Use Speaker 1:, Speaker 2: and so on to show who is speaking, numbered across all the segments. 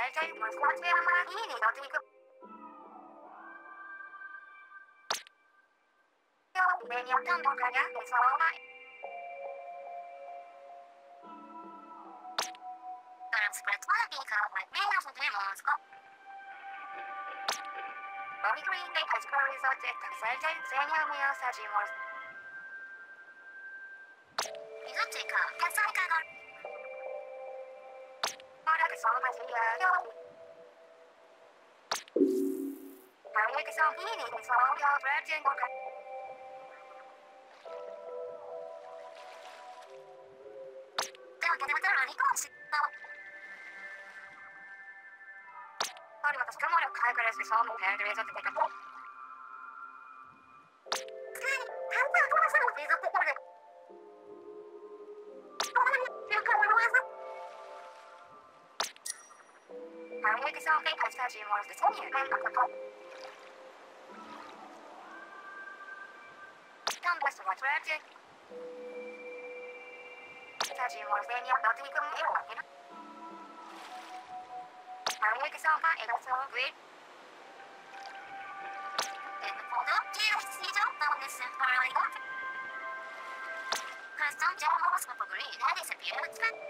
Speaker 1: Thank。
Speaker 2: trị có thể xác định.
Speaker 1: その町にはよ。Dawid is on healing with all your virgin water. 私がもらうかぐらしそうもペアでレゾってたかも。Там голосовать ради. Кстати, морождение подвигом мира. Помойка сама это словы.
Speaker 2: Это полно. Кирилл сидел на улице в Паралайготе. Кастом делал вас по погребению, а не запирать.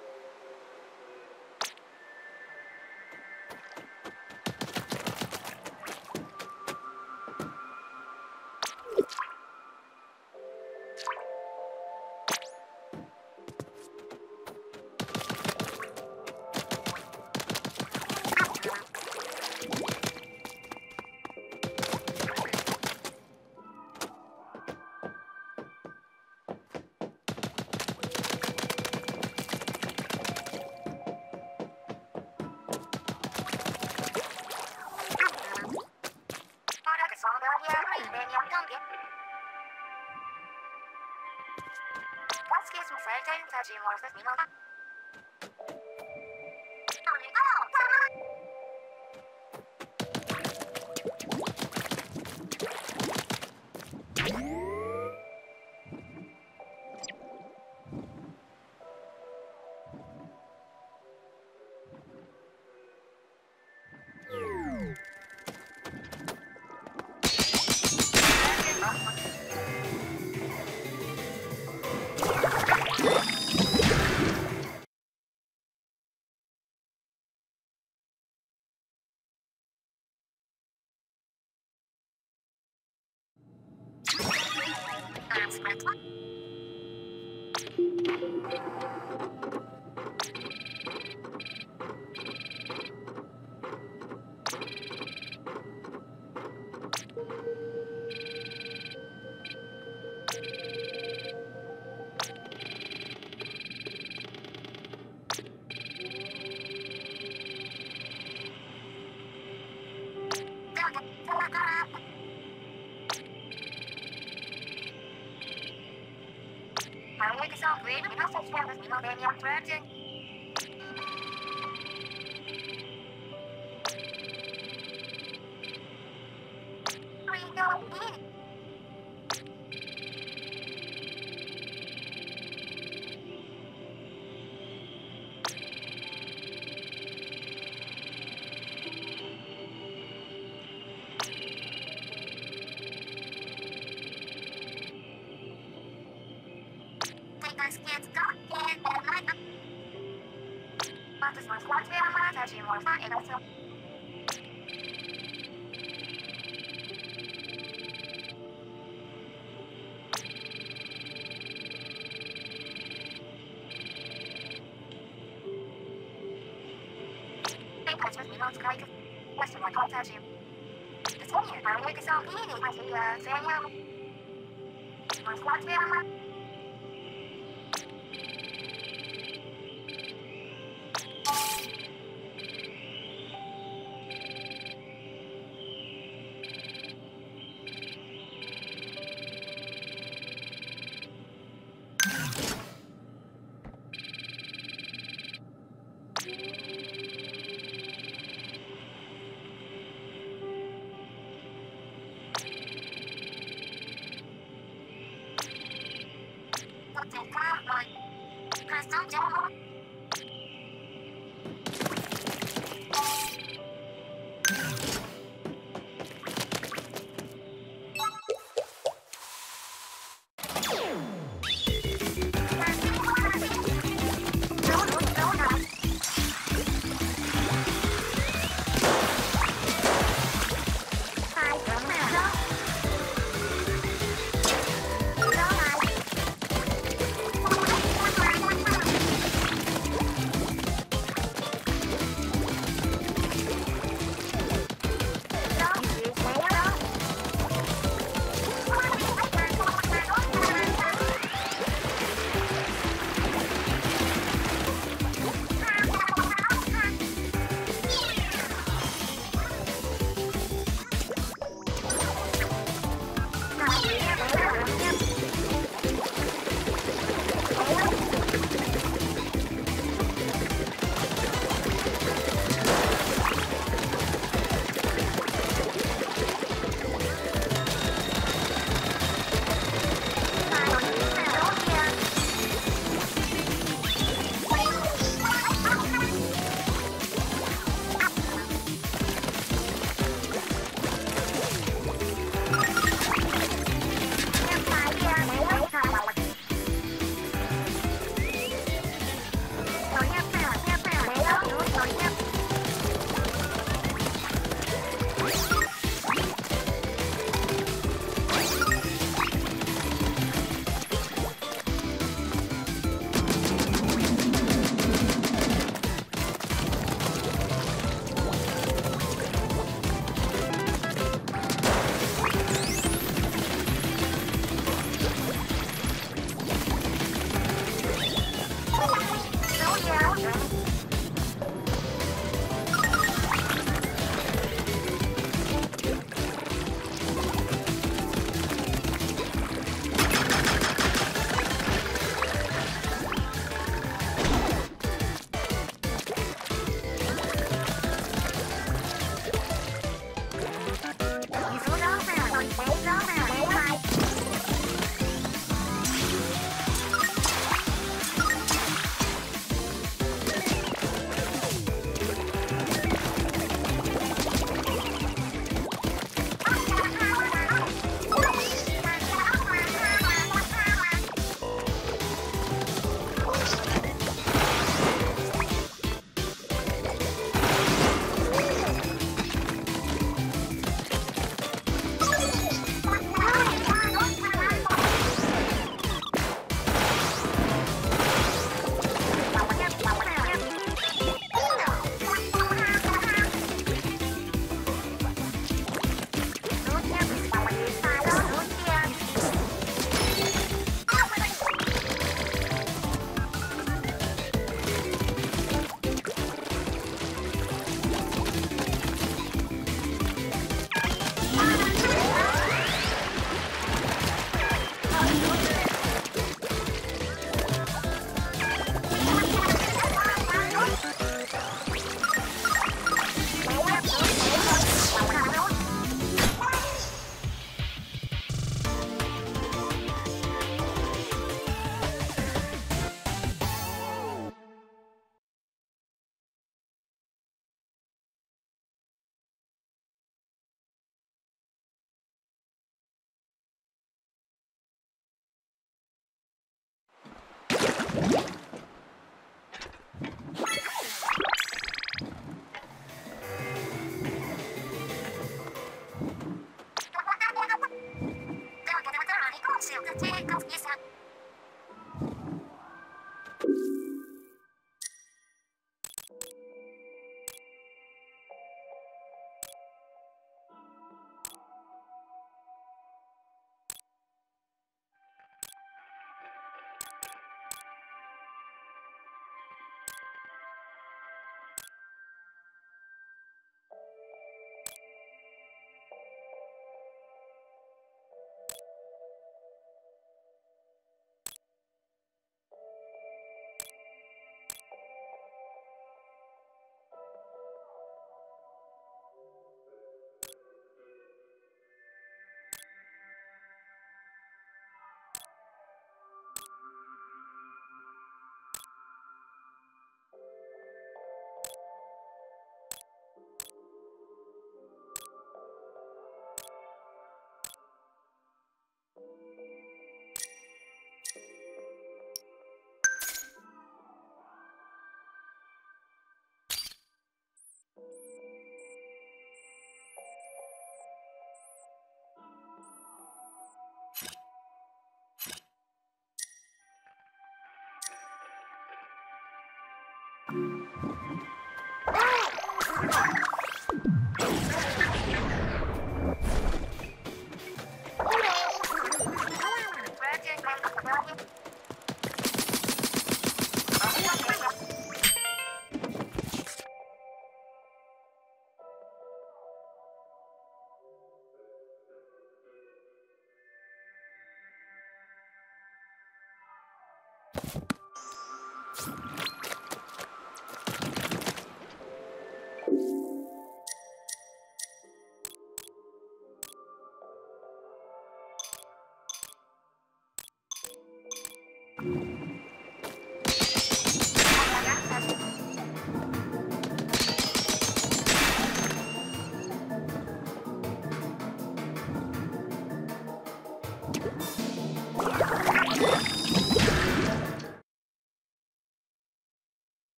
Speaker 1: ジンを押す2の
Speaker 2: my class.
Speaker 1: Green Castle Swallows Millennium 3. 我知道妈妈才是我上一辈子